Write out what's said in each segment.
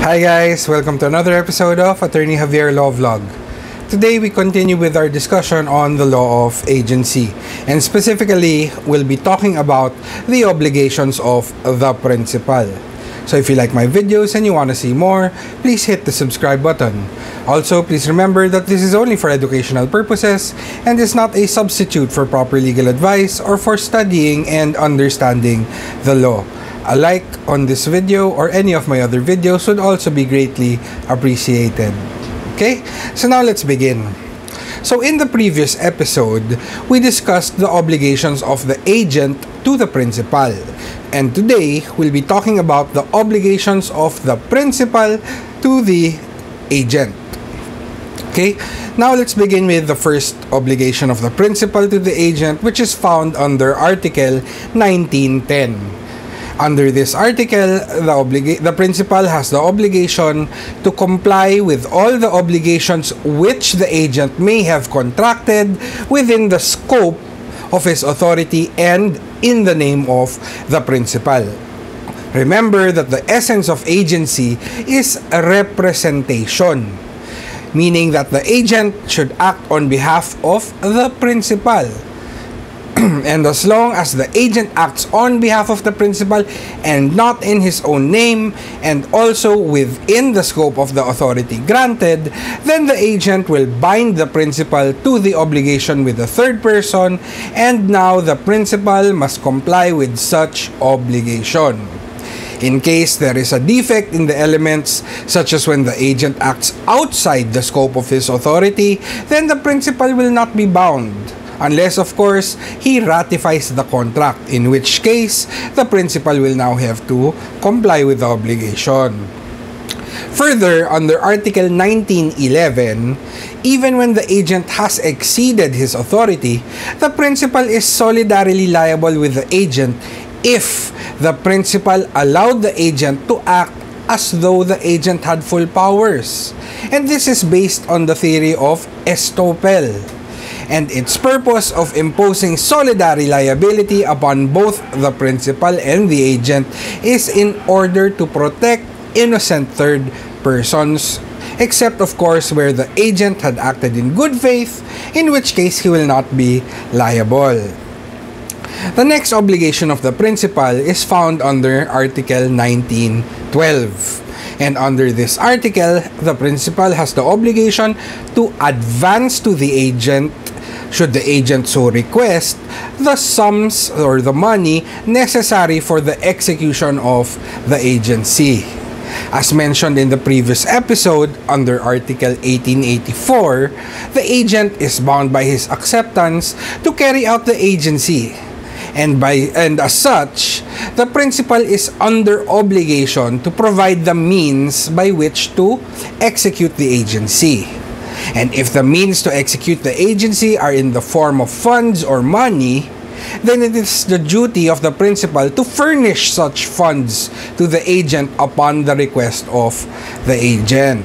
Hi guys, welcome to another episode of Attorney Javier Law Vlog. Today we continue with our discussion on the law of agency and specifically we'll be talking about the obligations of the principal. So if you like my videos and you want to see more, please hit the subscribe button. Also, please remember that this is only for educational purposes and is not a substitute for proper legal advice or for studying and understanding the law. A like on this video or any of my other videos would also be greatly appreciated. Okay, so now let's begin. So in the previous episode, we discussed the obligations of the agent to the principal. And today, we'll be talking about the obligations of the principal to the agent. Okay, now let's begin with the first obligation of the principal to the agent, which is found under Article 1910. Under this article, the, obliga- the principal has the obligation to comply with all the obligations which the agent may have contracted within the scope of his authority and in the name of the principal. Remember that the essence of agency is representation, meaning that the agent should act on behalf of the principal. and as long as the agent acts on behalf of the principal and not in his own name and also within the scope of the authority granted, then the agent will bind the principal to the obligation with the third person and now the principal must comply with such obligation. In case there is a defect in the elements, such as when the agent acts outside the scope of his authority, then the principal will not be bound unless of course he ratifies the contract in which case the principal will now have to comply with the obligation. Further, under Article 1911, even when the agent has exceeded his authority, the principal is solidarily liable with the agent if the principal allowed the agent to act as though the agent had full powers. And this is based on the theory of estoppel and its purpose of imposing solidary liability upon both the principal and the agent is in order to protect innocent third persons except of course where the agent had acted in good faith in which case he will not be liable. The next obligation of the principal is found under Article 1912. And under this article, the principal has the obligation to advance to the agent should the agent so request, the sums or the money necessary for the execution of the agency. As mentioned in the previous episode, under Article 1884, the agent is bound by his acceptance to carry out the agency. And by and as such, the principal is under obligation to provide the means by which to execute the agency. And if the means to execute the agency are in the form of funds or money, then it is the duty of the principal to furnish such funds to the agent upon the request of the agent.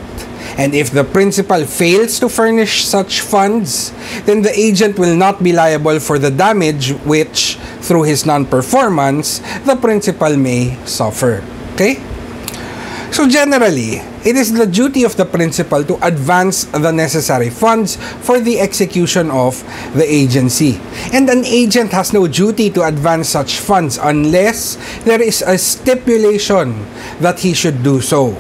And if the principal fails to furnish such funds, then the agent will not be liable for the damage which, through his non performance, the principal may suffer. Okay? So, generally, it is the duty of the principal to advance the necessary funds for the execution of the agency. And an agent has no duty to advance such funds unless there is a stipulation that he should do so.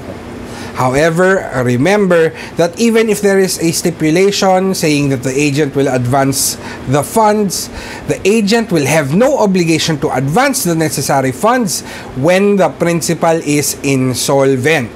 However, remember that even if there is a stipulation saying that the agent will advance the funds, the agent will have no obligation to advance the necessary funds when the principal is insolvent.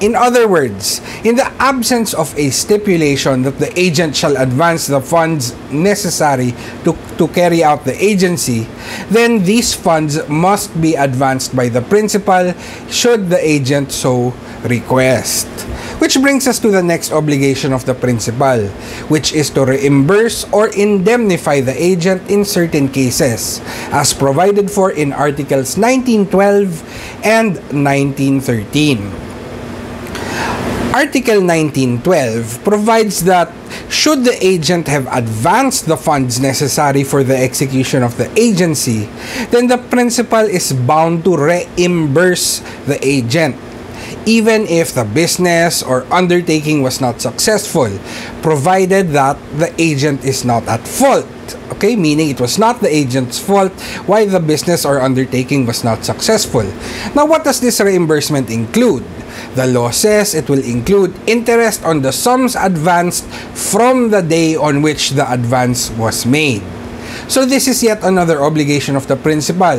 In other words, in the absence of a stipulation that the agent shall advance the funds necessary to, to carry out the agency, then these funds must be advanced by the principal should the agent so request. Which brings us to the next obligation of the principal, which is to reimburse or indemnify the agent in certain cases, as provided for in Articles 1912 and 1913. Article 1912 provides that should the agent have advanced the funds necessary for the execution of the agency, then the principal is bound to reimburse the agent. Even if the business or undertaking was not successful, provided that the agent is not at fault. Okay, meaning it was not the agent's fault why the business or undertaking was not successful. Now, what does this reimbursement include? The law says it will include interest on the sums advanced from the day on which the advance was made. So this is yet another obligation of the principal,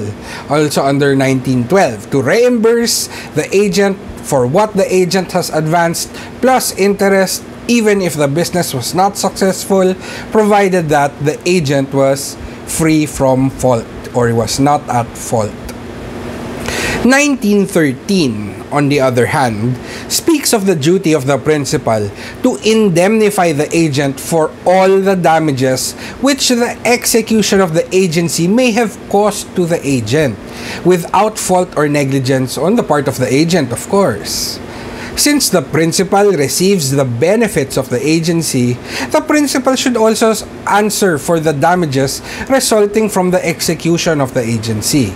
also under 1912, to reimburse the agent for what the agent has advanced plus interest even if the business was not successful, provided that the agent was free from fault or was not at fault. 1913 on the other hand, speaks of the duty of the principal to indemnify the agent for all the damages which the execution of the agency may have caused to the agent, without fault or negligence on the part of the agent, of course. Since the principal receives the benefits of the agency, the principal should also answer for the damages resulting from the execution of the agency.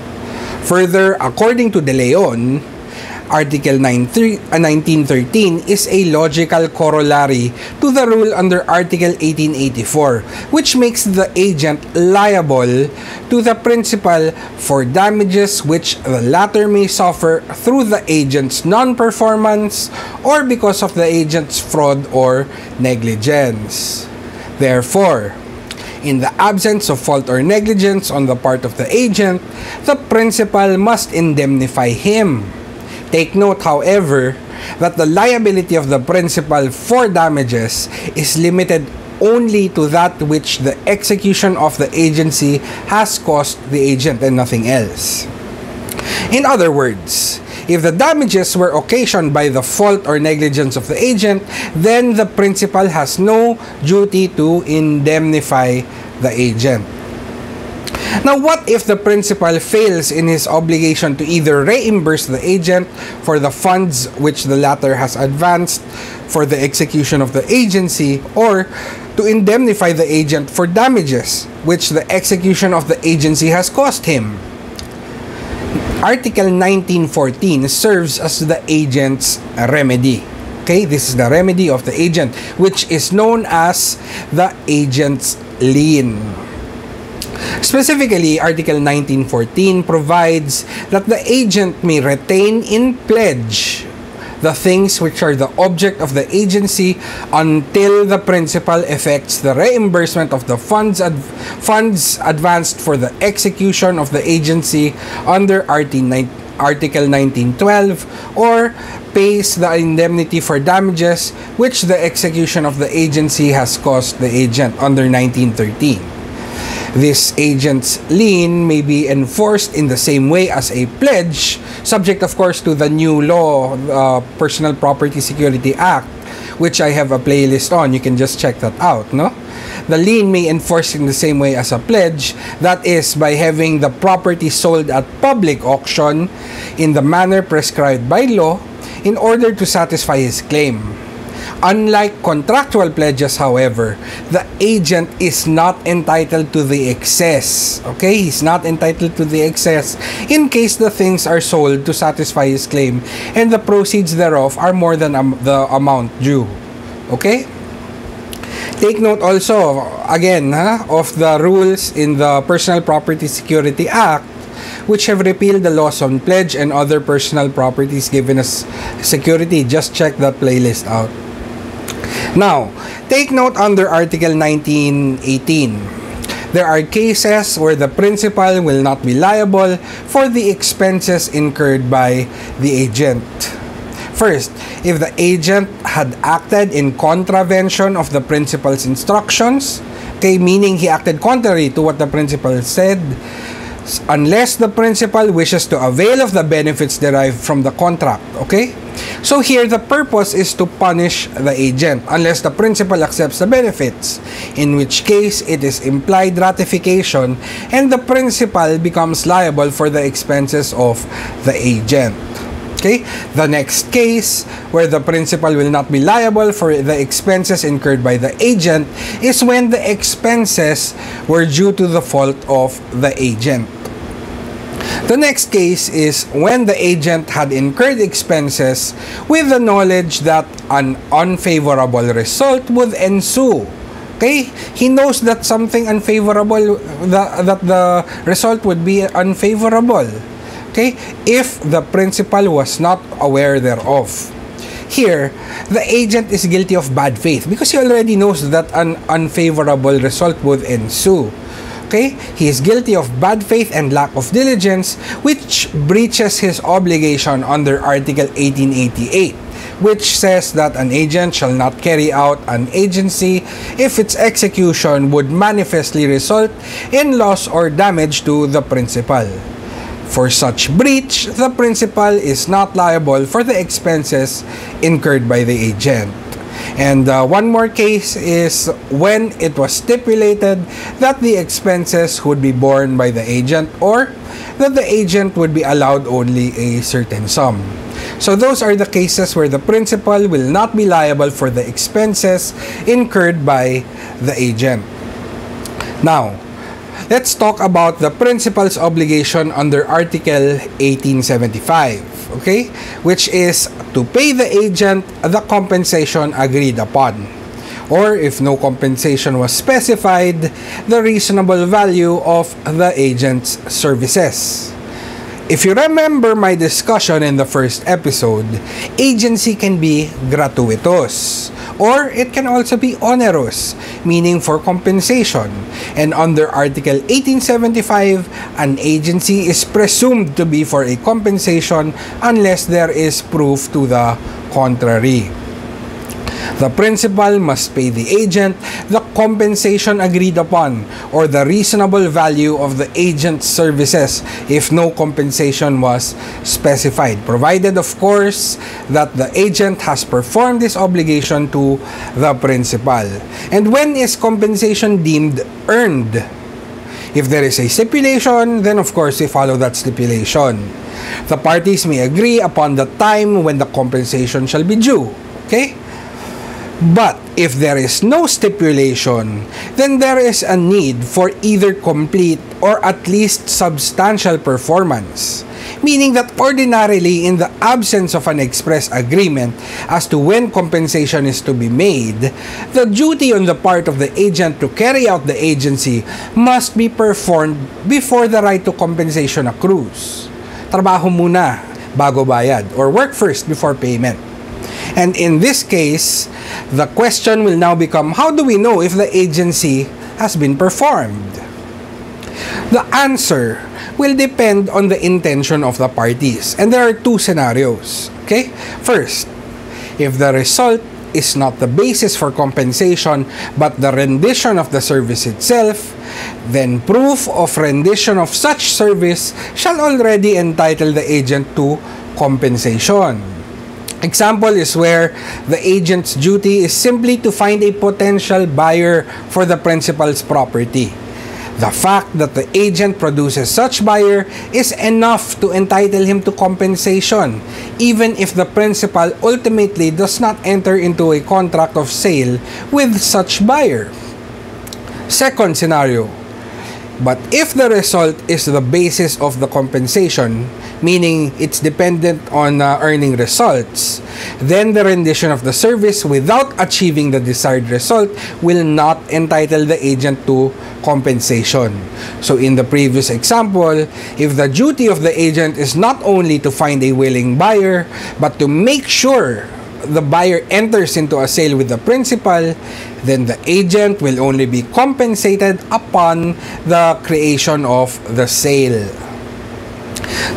Further, according to De Leon, Article 9, 1913 uh, is a logical corollary to the rule under Article 1884, which makes the agent liable to the principal for damages which the latter may suffer through the agent's non-performance or because of the agent's fraud or negligence. Therefore, in the absence of fault or negligence on the part of the agent, the principal must indemnify him Take note, however, that the liability of the principal for damages is limited only to that which the execution of the agency has caused the agent and nothing else. In other words, if the damages were occasioned by the fault or negligence of the agent, then the principal has no duty to indemnify the agent. Now, what if the principal fails in his obligation to either reimburse the agent for the funds which the latter has advanced for the execution of the agency or to indemnify the agent for damages which the execution of the agency has cost him? Article 1914 serves as the agent's remedy. Okay, this is the remedy of the agent, which is known as the agent's lien. Specifically, Article 1914 provides that the agent may retain in pledge the things which are the object of the agency until the principal effects the reimbursement of the funds ad- funds advanced for the execution of the agency under Article 1912 or pays the indemnity for damages which the execution of the agency has caused the agent under 1913. This agent's lien may be enforced in the same way as a pledge, subject of course to the new law, uh, Personal Property Security Act, which I have a playlist on. You can just check that out, no? The lien may enforce in the same way as a pledge, that is by having the property sold at public auction in the manner prescribed by law in order to satisfy his claim. Unlike contractual pledges, however, the agent is not entitled to the excess. Okay? He's not entitled to the excess in case the things are sold to satisfy his claim and the proceeds thereof are more than um, the amount due. Okay? Take note also, again, huh, of the rules in the Personal Property Security Act which have repealed the laws on pledge and other personal properties given as security. Just check that playlist out. Now, take note under Article 1918. There are cases where the principal will not be liable for the expenses incurred by the agent. First, if the agent had acted in contravention of the principal's instructions, okay, meaning he acted contrary to what the principal said, unless the principal wishes to avail of the benefits derived from the contract, okay? So here, the purpose is to punish the agent unless the principal accepts the benefits, in which case it is implied ratification and the principal becomes liable for the expenses of the agent. Okay? The next case where the principal will not be liable for the expenses incurred by the agent is when the expenses were due to the fault of the agent. The next case is when the agent had incurred expenses with the knowledge that an unfavorable result would ensue. Okay? He knows that something unfavorable, that, that the result would be unfavorable. Okay? If the principal was not aware thereof. Here, the agent is guilty of bad faith because he already knows that an unfavorable result would ensue. Okay? He is guilty of bad faith and lack of diligence, which breaches his obligation under Article 1888 which says that an agent shall not carry out an agency if its execution would manifestly result in loss or damage to the principal. For such breach, the principal is not liable for the expenses incurred by the agent. And uh, one more case is when it was stipulated that the expenses would be borne by the agent or that the agent would be allowed only a certain sum. So those are the cases where the principal will not be liable for the expenses incurred by the agent. Now, let's talk about the principal's obligation under Article 1875, okay? Which is to pay the agent the compensation agreed upon. Or if no compensation was specified, the reasonable value of the agent's services. If you remember my discussion in the first episode, agency can be gratuitous or it can also be onerous, meaning for compensation. And under Article 1875, an agency is presumed to be for a compensation unless there is proof to the contrary. The principal must pay the agent the compensation agreed upon or the reasonable value of the agent's services if no compensation was specified, provided, of course, that the agent has performed this obligation to the principal. And when is compensation deemed earned? If there is a stipulation, then of course we follow that stipulation. The parties may agree upon the time when the compensation shall be due. Okay? But if there is no stipulation, then there is a need for either complete or at least substantial performance. Meaning that ordinarily, in the absence of an express agreement as to when compensation is to be made, the duty on the part of the agent to carry out the agency must be performed before the right to compensation accrues. Trabaho muna bago bayad or work first before payment. And in this case, the question will now become how do we know if the agency has been performed? The answer will depend on the intention of the parties. And there are two scenarios. Okay? First, if the result is not the basis for compensation but the rendition of the service itself, then proof of rendition of such service shall already entitle the agent to compensation. Example is where the agent's duty is simply to find a potential buyer for the principal's property. The fact that the agent produces such buyer is enough to entitle him to compensation, even if the principal ultimately does not enter into a contract of sale with such buyer. Second scenario, but if the result is the basis of the compensation, meaning it's dependent on uh, earning results, then the rendition of the service without achieving the desired result will not entitle the agent to compensation. So in the previous example, if the duty of the agent is not only to find a willing buyer, but to make sure the buyer enters into a sale with the principal, then the agent will only be compensated upon the creation of the sale.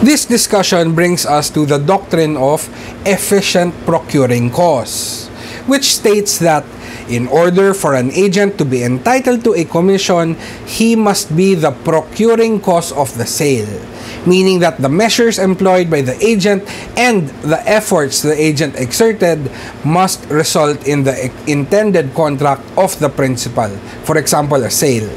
This discussion brings us to the doctrine of efficient procuring cause, which states that in order for an agent to be entitled to a commission, he must be the procuring cause of the sale meaning that the measures employed by the agent and the efforts the agent exerted must result in the intended contract of the principal, for example, a sale.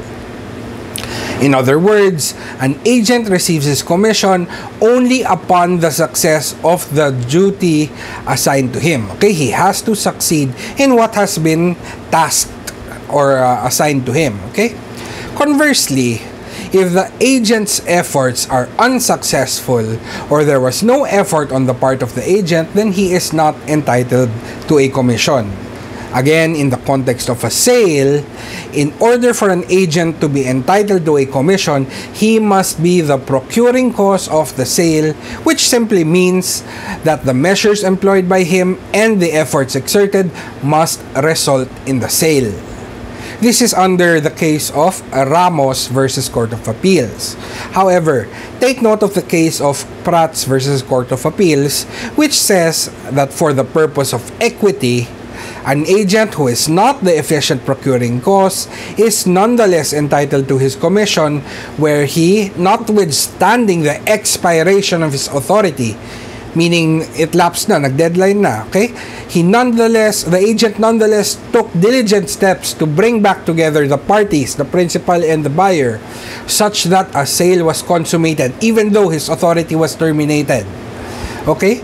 In other words, an agent receives his commission only upon the success of the duty assigned to him. Okay, he has to succeed in what has been tasked or uh, assigned to him. Okay, conversely, If the agent's efforts are unsuccessful or there was no effort on the part of the agent, then he is not entitled to a commission. Again, in the context of a sale, in order for an agent to be entitled to a commission, he must be the procuring cause of the sale, which simply means that the measures employed by him and the efforts exerted must result in the sale. This is under the case of Ramos versus Court of Appeals. However, take note of the case of Prats versus Court of Appeals, which says that for the purpose of equity, an agent who is not the efficient procuring cause is nonetheless entitled to his commission where he, notwithstanding the expiration of his authority, meaning it lapsed na, nag-deadline na, okay? He nonetheless, the agent nonetheless took diligent steps to bring back together the parties, the principal and the buyer, such that a sale was consummated even though his authority was terminated. Okay?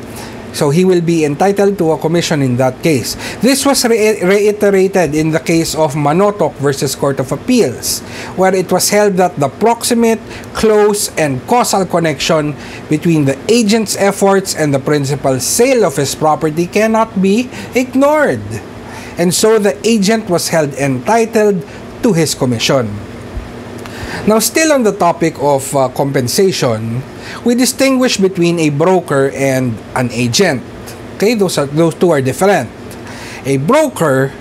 So he will be entitled to a commission in that case. This was re- reiterated in the case of Manotok versus Court of Appeals, where it was held that the proximate, close, and causal connection between the agent's efforts and the principal's sale of his property cannot be ignored. And so the agent was held entitled to his commission. Now, still on the topic of uh, compensation, we distinguish between a broker and an agent. Okay, those are those two are different. A broker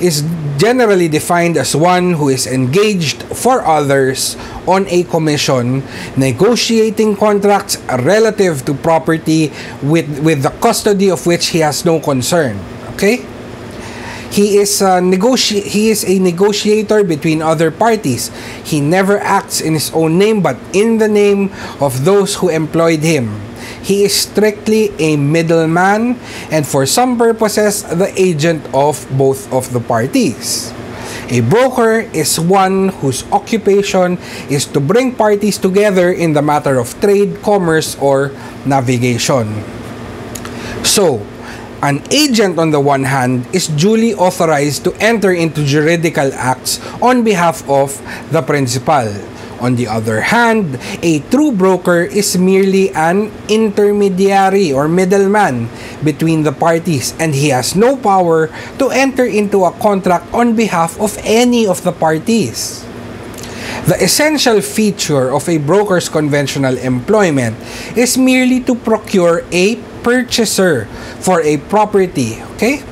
is generally defined as one who is engaged for others on a commission negotiating contracts relative to property with with the custody of which he has no concern okay he is a he is a negotiator between other parties. He never acts in his own name but in the name of those who employed him. He is strictly a middleman and for some purposes the agent of both of the parties. A broker is one whose occupation is to bring parties together in the matter of trade, commerce, or navigation. So, an agent, on the one hand, is duly authorized to enter into juridical acts on behalf of the principal. On the other hand, a true broker is merely an intermediary or middleman between the parties and he has no power to enter into a contract on behalf of any of the parties. The essential feature of a broker's conventional employment is merely to procure a purchaser for a property, okay?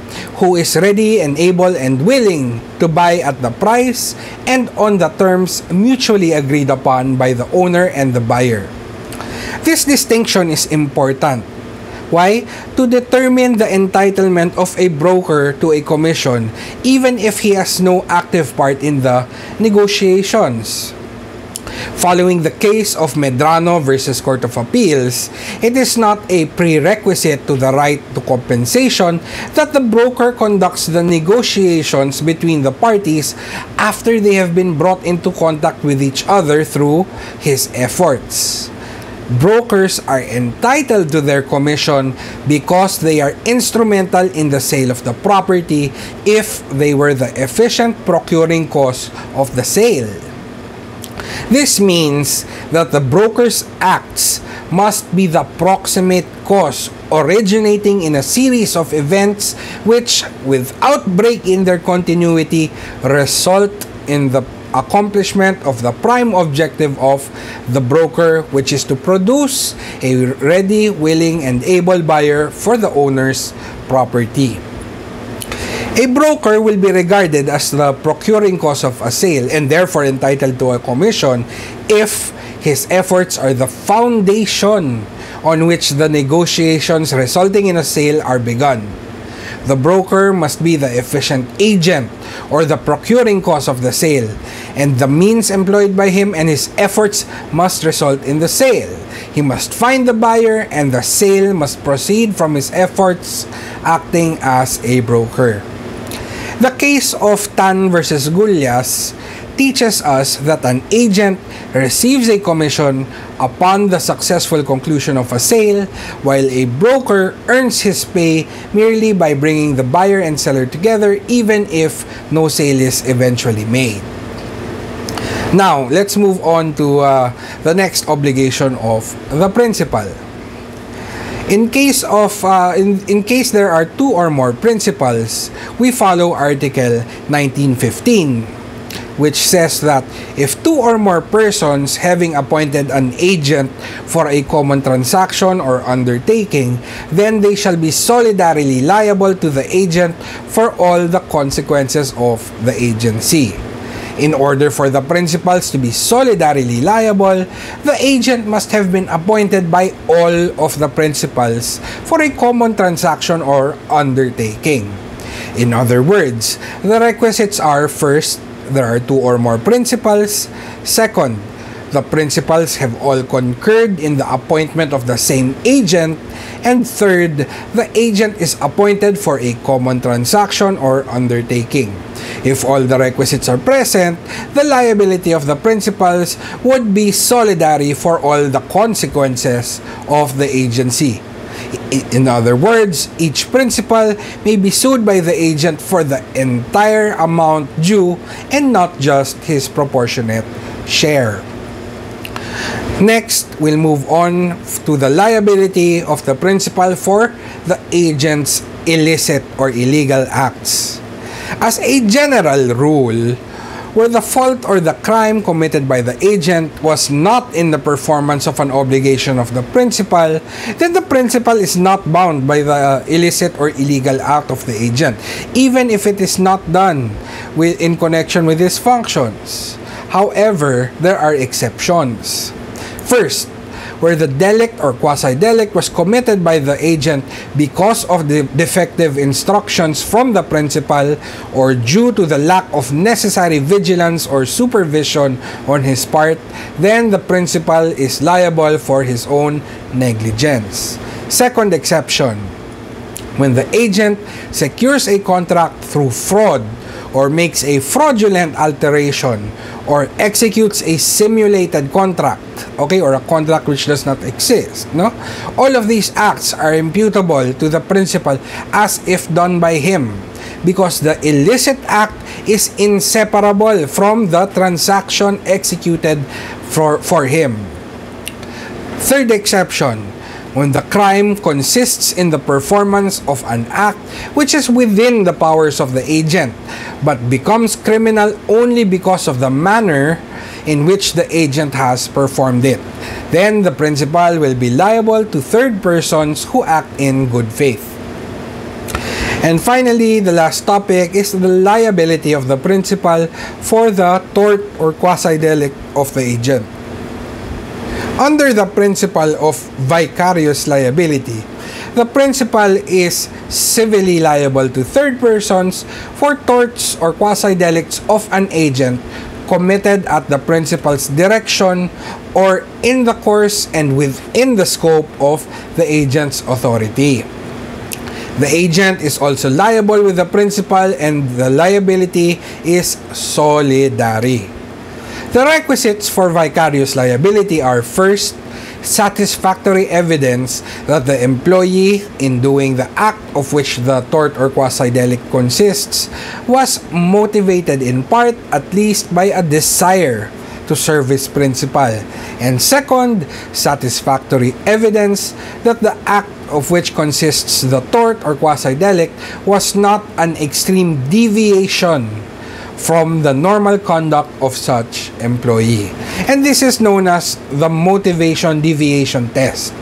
Who is ready and able and willing to buy at the price and on the terms mutually agreed upon by the owner and the buyer. This distinction is important. Why? To determine the entitlement of a broker to a commission even if he has no active part in the negotiations. Following the case of Medrano versus Court of Appeals, it is not a prerequisite to the right to compensation that the broker conducts the negotiations between the parties after they have been brought into contact with each other through his efforts. Brokers are entitled to their commission because they are instrumental in the sale of the property if they were the efficient procuring cause of the sale. This means that the broker's acts must be the proximate cause originating in a series of events which, without break in their continuity, result in the accomplishment of the prime objective of the broker, which is to produce a ready, willing, and able buyer for the owner's property. A broker will be regarded as the procuring cause of a sale and therefore entitled to a commission if his efforts are the foundation on which the negotiations resulting in a sale are begun. The broker must be the efficient agent or the procuring cause of the sale, and the means employed by him and his efforts must result in the sale. He must find the buyer, and the sale must proceed from his efforts acting as a broker. The case of Tan versus Gullias teaches us that an agent receives a commission upon the successful conclusion of a sale, while a broker earns his pay merely by bringing the buyer and seller together even if no sale is eventually made. Now, let's move on to uh, the next obligation of the principal. In case of uh, in, in case there are two or more principals, we follow Article 1915 which says that if two or more persons having appointed an agent for a common transaction or undertaking, then they shall be solidarily liable to the agent for all the consequences of the agency. In order for the principals to be solidarily liable, the agent must have been appointed by all of the principals for a common transaction or undertaking. In other words, the requisites are first, there are two or more principals. Second, the principals have all concurred in the appointment of the same agent. And third, the agent is appointed for a common transaction or undertaking. If all the requisites are present, the liability of the principals would be solidary for all the consequences of the agency. In other words, each principal may be sued by the agent for the entire amount due and not just his proportionate share. Next, we'll move on to the liability of the principal for the agent's illicit or illegal acts. As a general rule, where the fault or the crime committed by the agent was not in the performance of an obligation of the principal, then the principal is not bound by the illicit or illegal act of the agent, even if it is not done in connection with his functions. However, there are exceptions. First, where the delict or quasi-delict was committed by the agent because of the defective instructions from the principal or due to the lack of necessary vigilance or supervision on his part, then the principal is liable for his own negligence. Second exception, when the agent secures a contract through fraud or makes a fraudulent alteration or executes a simulated contract okay or a contract which does not exist no? All of these acts are imputable to the principal as if done by him because the illicit act is inseparable from the transaction executed for for him. Third exception when the crime consists in the performance of an act which is within the powers of the agent, but becomes criminal only because of the manner in which the agent has performed it. Then the principal will be liable to third persons who act in good faith. And finally, the last topic is the liability of the principal for the tort or quasi-delict of the agent. Under the principle of vicarious liability, the principal is civilly liable to third persons for torts or quasi-delicts of an agent committed at the principal's direction or in the course and within the scope of the agent's authority. The agent is also liable with the principal and the liability is solidary. The requisites for vicarious liability are first, satisfactory evidence that the employee, in doing the act of which the tort or quasi-delict consists, was motivated in part at least by a desire to serve his principal. And second, satisfactory evidence that the act of which consists the tort or quasi-delict was not an extreme deviation from the normal conduct of such employee. And this is known as the motivation deviation test,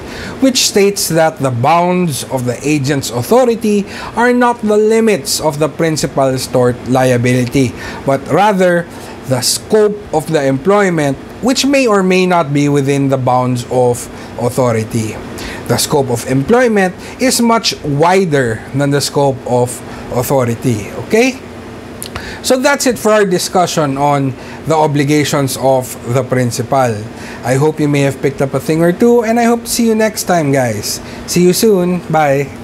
which states that the bounds of the agent's authority are not the limits of the principal's tort liability, but rather the scope of the employment, which may or may not be within the bounds of authority. The scope of employment is much wider than the scope of authority. Okay? So that's it for our discussion on the obligations of the principal. I hope you may have picked up a thing or two and I hope to see you next time guys. See you soon. Bye.